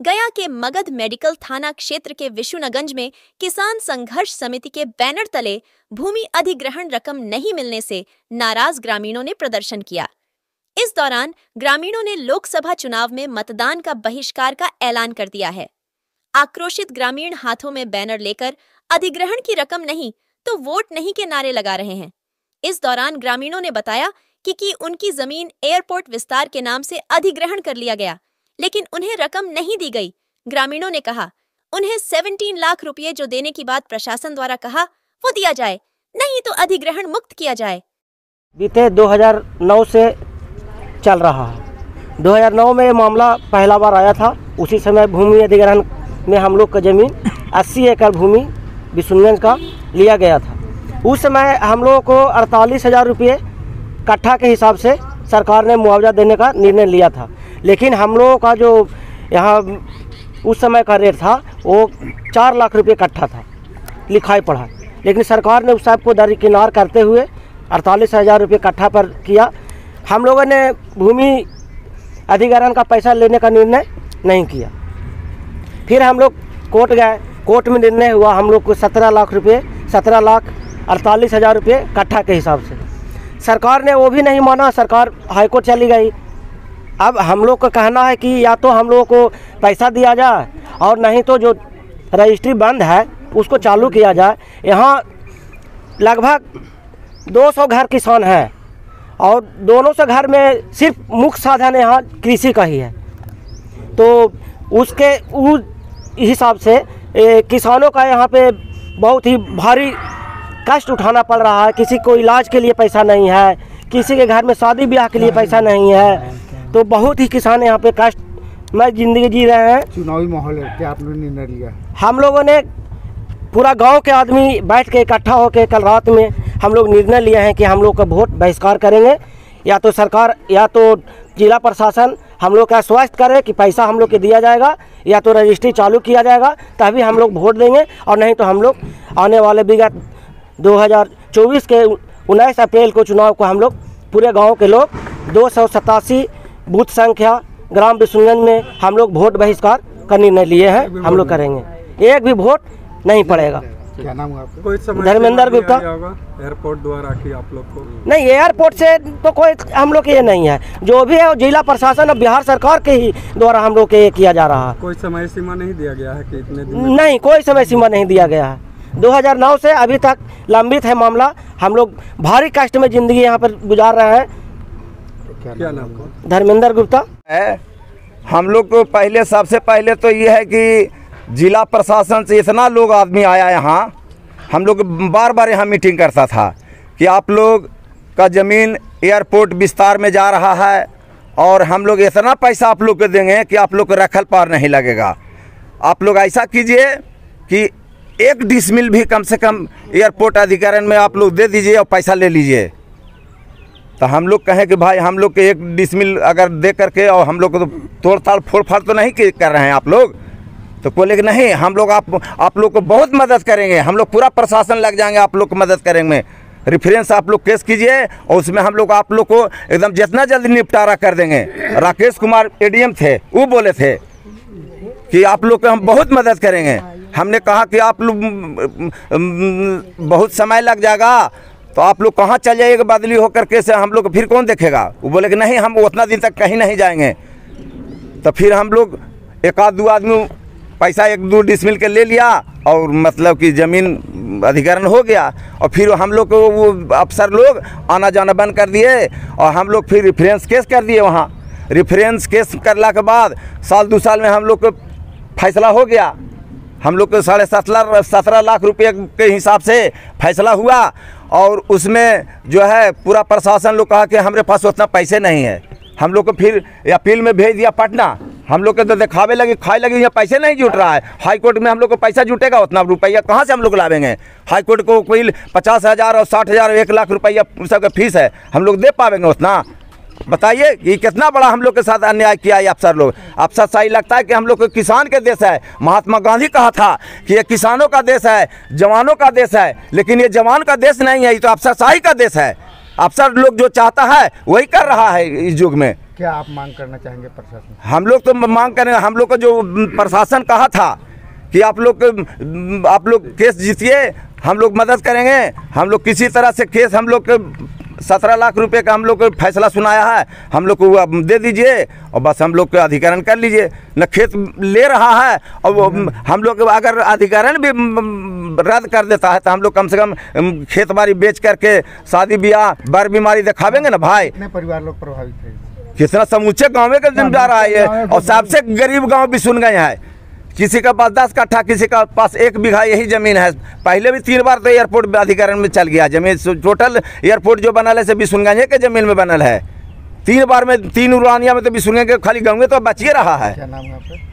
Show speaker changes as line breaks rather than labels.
गया के मगध मेडिकल थाना क्षेत्र के विशुनगंज में किसान संघर्ष समिति के बैनर तले भूमि अधिग्रहण रकम नहीं मिलने से नाराज़ ग्रामीणों ने प्रदर्शन किया। इस दौरान ग्रामीणों ने लोकसभा चुनाव में मतदान का बहिष्कार का ऐलान कर दिया है। आक्रोशित ग्रामीण हाथों में बैनर लेकर अधिग्रहण की रकम नहीं तो वोट नहीं के नारे लगा रहे हैं। इस दौरान ग्रामीणों ने बताया कि, कि उनकी ज़मीन एयरपोर्ट विस्तार के नाम से अधिग्रहण कर लिया गया। लेकिन उन्हें रकम नहीं दी गई। ग्रामीणों ने कहा, उन्हें 17 लाख रुपए जो देने की बात प्रशासन द्वारा कहा, वो दिया जाए, नहीं तो अधिग्रहण मुक्त किया जाए।
बीते 2009 से चल रहा है। 2009 में मामला पहला बार आया था। उसी समय भूमि अधिग्रहण में हम लोग का ज़मीन 80 एकड़ भूमि बिशुनगंज का लिया गया था। उस समय हम लोगों को अड़तालीस हज़ार रुपये कट्ठा के हिसाब से सरकार ने मुआवजा देने का निर्णय लिया था। लेकिन हम लोगों का जो यहाँ उस समय का रेट था, वो चार लाख रुपये कट्ठा था, लिखाई पढ़ा। लेकिन सरकार ने उस साहब को दरकिनार करते हुए अड़तालीस हज़ार रुपये कट्ठा पर किया। हम लोगों ने भूमि अधिग्रहण का पैसा लेने का निर्णय नहीं किया। फिर हम लोग कोर्ट गए, कोर्ट में निर्णय हुआ, हम लोग को सत्रह लाख रुपये, सत्रह लाख अड़तालीस हज़ार रुपये कट्ठा के हिसाब से। सरकार ने वो भी नहीं माना, सरकार हाईकोर्ट चली गई। अब हम लोग का कहना है कि या तो हम लोगों को पैसा दिया जाए और नहीं तो जो रजिस्ट्री बंद है उसको चालू किया जाए। यहाँ लगभग 200 घर किसान हैं और दोनों से घर में सिर्फ़ मुख्य साधन यहाँ कृषि का ही है। तो उसके उस हिसाब से ए, किसानों का यहाँ पे बहुत ही भारी कष्ट उठाना पड़ रहा है। किसी को इलाज के लिए पैसा नहीं है किसी के घर में शादी ब्याह के लिए पैसा नहीं है। तो बहुत ही किसान यहाँ पे कष्ट में ज़िंदगी जी रहे हैं।
चुनावी माहौल है क्या आपने निर्णय लिया
हम लोगों ने पूरा गाँव के आदमी बैठ के इकट्ठा होकर कल रात में हम लोग निर्णय लिए हैं कि हम लोग का वोट बहिष्कार करेंगे। या तो सरकार या तो जिला प्रशासन हम लोग का आश्वस्त करे कि पैसा हम लोग के दिया जाएगा या तो रजिस्ट्री चालू किया जाएगा तभी हम लोग वोट देंगे। और नहीं तो हम लोग आने वाले विगत 2024 के उन्नीस अप्रैल को चुनाव को हम लोग पूरे गाँव के लोग दो सौ सतासी बूथ संख्या ग्राम विशुनगंज में हम लोग वोट बहिष्कार का निर्णय लिए हैं हम लोग करेंगे। एक भी वोट नहीं पड़ेगा।
क्या नाम आपका?
धर्मेंद्र गुप्ता।
एयरपोर्ट द्वारा कि आप लोग को?
नहीं एयरपोर्ट से तो कोई हम लोग के ये नहीं है। जो भी है वो जिला प्रशासन और बिहार सरकार के ही द्वारा हम लोग के ये किया जा रहा है।
कोई समय सीमा नहीं दिया गया है कि इतने दिन
नहीं कोई समय सीमा नहीं दिया गया है। 2009 से अभी तक लंबित है मामला। हम लोग भारी कष्ट में ज़िंदगी यहाँ पर गुजार रहे हैं।
क्या नाम
धर्मेंद्र गुप्ता।
है हम लोग को पहले सबसे पहले तो ये है कि जिला प्रशासन से इतना लोग आदमी आया यहाँ हम लोग बार बार यहाँ मीटिंग करता था कि आप लोग का ज़मीन एयरपोर्ट विस्तार में जा रहा है और हम लोग इतना पैसा आप लोग को देंगे कि आप लोग को रखल पार नहीं लगेगा। आप लोग ऐसा कीजिए कि एक डिसमिल भी कम से कम एयरपोर्ट अधिकरण में आप लोग दे दीजिए और पैसा ले लीजिए। तो हम लोग कहें कि भाई हम लोग के एक डिसमिल अगर दे करके और हम लोग को तो तोड़ ताड़ फोड़ फाड़ तो नहीं कर रहे हैं आप लोग। तो बोले कि नहीं, हम लोग आप आप लोग को बहुत मदद करेंगे। हम लोग पूरा प्रशासन लग जाएँगे आप लोग को मदद करेंगे रेफरेंस आप लोग केस कीजिए और उसमें हम लोग आप लोग को एकदम जितना जल्दी निपटारा कर देंगे। राकेश कुमार एडीएम थे, वो बोले थे कि आप लोग को हम बहुत मदद करेंगे। हमने कहा कि आप लोग बहुत समय लग जाएगा। तो आप लोग कहाँ चल जाइएगा बदली होकर के से हम लोग फिर कौन देखेगा? वो बोले कि नहीं, हम उतना दिन तक कहीं नहीं जाएँगे। तो फिर हम लोग एक आध दो आदमी पैसा एक दो डिसमिल के ले लिया और मतलब कि ज़मीन अधिकरण हो गया। और फिर हम लोग को वो अफसर लोग आना जाना बंद कर दिए और हम लोग फिर रेफरेंस केस कर दिए वहाँ। रेफरेंस केस करला के बाद साल दो साल में हम लोग को फैसला हो गया। हम लोग को साढ़े सत्रह सत्रह लाख रुपए के हिसाब से फैसला हुआ और उसमें जो है पूरा प्रशासन लोग कहा कि हमारे पास उतना पैसे नहीं है। हम लोग को फिर अपील में भेज दिया पटना। हम लोग के तो दिखावे लगे, खाए लगे, यहाँ पैसे नहीं जुट रहा है। हाई कोर्ट में हम लोग को पैसा जुटेगा उतना रुपया, कहाँ से हम लोग लावेंगे? हाई कोर्ट को कोई पचास हज़ार और साठ हज़ार, एक लाख रुपया सबका फ़ीस है। हम लोग दे पाएँगे उतना। बताइए ये कितना बड़ा हम लोग के साथ अन्याय किया है अफसर लोग? अफसर सही लगता है कि हम लोग को किसान के देश है। महात्मा गांधी कहा था कि ये किसानों का देश है जवानों का देश है लेकिन ये जवान का देश नहीं है ये तो अफसर शाही का देश है। अफसर लोग जो चाहता है वही कर रहा है इस युग में।
क्या आप मांग करना चाहेंगे प्रशासन?
हम लोग तो मांग करें हम लोग को जो प्रशासन कहा था कि आप लोग आप लोग केस जीतिए हम लोग मदद करेंगे हम लोग किसी तरह से केस हम लोग सत्रह लाख रुपए का हम लोग को फैसला सुनाया है। हम लोग को अब दे दीजिए और बस हम लोग का अधिकरण कर लीजिए। न खेत ले रहा है और वो हम लोग अगर अधिकरण भी रद्द कर देता है तो हम लोग कम से कम खेत बाड़ी बेच करके शादी ब्याह बर बीमारी दिखावेंगे ना भाई?
परिवार लोग प्रभावित है?
कितना समूचे गाँव का जिम्मेदार है और सबसे गरीब गाँव भी सुन गए हैं। किसी का पास दस कट्ठा, किसी का पास एक बीघा, यही ज़मीन है। पहले भी तीन बार तो एयरपोर्ट अधिकरण में चल गया। ज़मीन टोटल एयरपोर्ट जो बनल है, से बिसुनगंजे के ज़मीन में बनल है। तीन बार में, तीन उड़ानिया में तो बिसुनगंज के खाली गाँव तो बचिए रहा है।
क्या नाम है